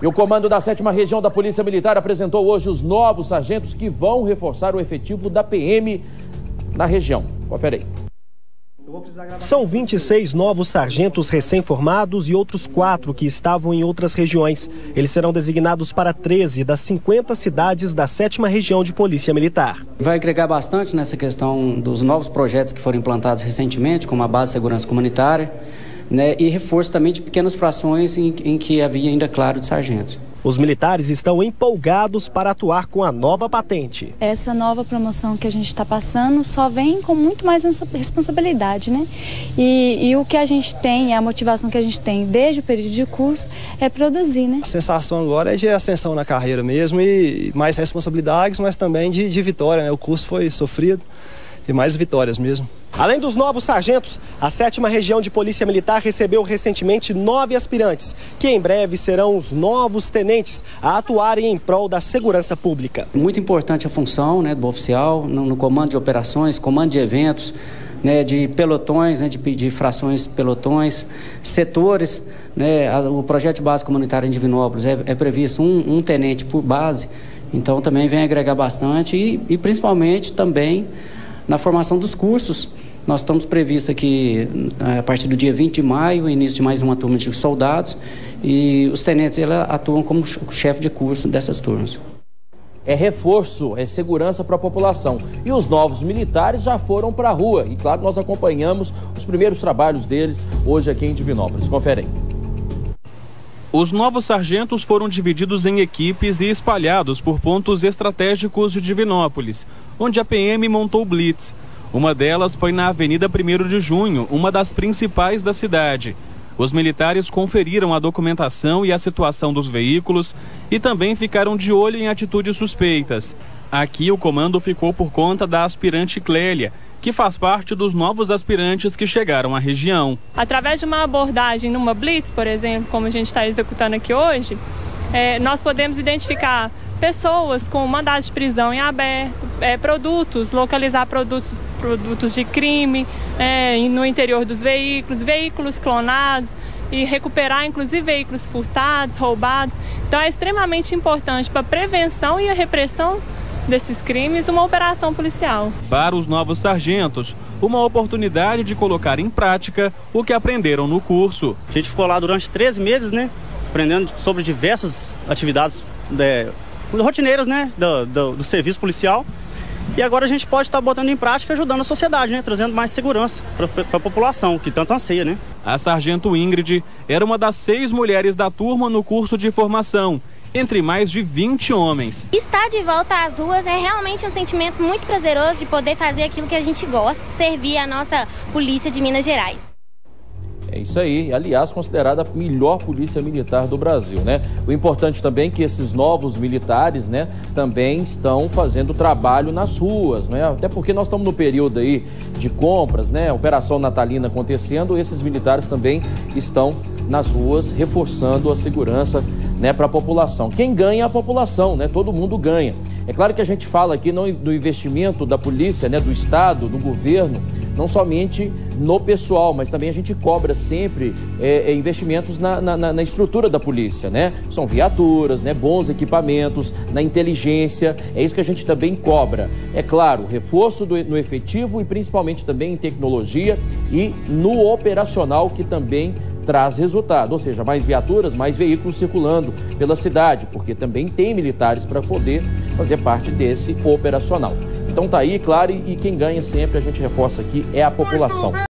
E o comando da sétima região da Polícia Militar apresentou hoje os novos sargentos que vão reforçar o efetivo da PM na região. Confere aí. São 26 novos sargentos recém-formados e outros quatro que estavam em outras regiões. Eles serão designados para 13 das 50 cidades da sétima região de Polícia Militar. Vai agregar bastante nessa questão dos novos projetos que foram implantados recentemente, como a Base de Segurança Comunitária, né, e reforço também de pequenas frações em, em que havia ainda claro de sargentos. Os militares estão empolgados para atuar com a nova patente. Essa nova promoção que a gente está passando só vem com muito mais responsabilidade, né? E, e, o que a gente tem, a motivação que a gente tem desde o período de curso é produzir, né? A sensação agora é de ascensão na carreira mesmo e mais responsabilidades, mas também de, de vitória, né? O curso foi sofrido e mais vitórias mesmo. Além dos novos sargentos, a sétima região de Polícia Militar recebeu recentemente nove aspirantes, que em breve serão os novos tenentes a atuarem em prol da segurança pública. Muito importante a função né, do oficial no, no comando de operações, comando de eventos, né, de pelotões, né, de, de frações pelotões, setores. Né, o projeto base comunitário em Divinópolis é, é previsto um, um, tenente por base, então também vem agregar bastante e, e principalmente também na formação dos cursos, nós estamos previstos aqui a partir do dia 20 de maio, o início de mais uma turma de soldados, e os tenentes eles atuam como chefe de curso dessas turmas. É reforço, é segurança para a população. E os novos militares já foram para a rua. E claro, nós acompanhamos os primeiros trabalhos deles hoje aqui em Divinópolis. Confere aí. Os novos sargentos foram divididos em equipes e espalhados por pontos estratégicos de Divinópolis, onde a PM montou blitz. Uma delas foi na Avenida 1 de Junho, uma das principais da cidade. Os militares conferiram a documentação e a situação dos veículos e também ficaram de olho em atitudes suspeitas. Aqui o comando ficou por conta da aspirante Clélia, que faz parte dos novos aspirantes que chegaram à região. Através de uma abordagem numa blitz, por exemplo, como a gente está executando aqui hoje, é, nós podemos identificar pessoas com mandado de prisão em aberto, é, produtos, localizar produtos, produtos de crime é, no interior dos veículos, veículos clonados e recuperar inclusive veículos furtados, roubados. Então é extremamente importante para a prevenção e a repressão desses crimes uma operação policial. Para os novos sargentos, uma oportunidade de colocar em prática o que aprenderam no curso. A gente ficou lá durante três meses, né? Aprendendo sobre diversas atividades é, rotineiras, né? Do, do, do, serviço policial. E agora a gente pode estar botando em prática, ajudando a sociedade, né? Trazendo mais segurança para a população, que tanto anseia, né? A sargento Ingrid era uma das seis mulheres da turma no curso de formação entre mais de 20 homens. Estar de volta às ruas é realmente um sentimento muito prazeroso de poder fazer aquilo que a gente gosta, servir a nossa polícia de Minas Gerais. É isso aí, aliás, considerada a melhor polícia militar do Brasil, né? O importante também é que esses novos militares, né, também estão fazendo trabalho nas ruas, né? Até porque nós estamos no período aí de compras, né? Operação natalina acontecendo, esses militares também estão nas ruas reforçando a segurança né, para a população. Quem ganha é a população, né? Todo mundo ganha. É claro que a gente fala aqui não do investimento da polícia, né, do Estado, do governo, não somente no pessoal, mas também a gente cobra sempre é, é, investimentos na, na, na, estrutura da polícia, né? São viaturas, né, bons equipamentos, na inteligência, é isso que a gente também cobra. É claro, reforço do, no efetivo e principalmente também em tecnologia e no operacional que também traz resultado, ou seja, mais viaturas, mais veículos circulando pela cidade, porque também tem militares para poder fazer parte desse operacional. Então tá aí, claro, e quem ganha sempre, a gente reforça aqui, é a população.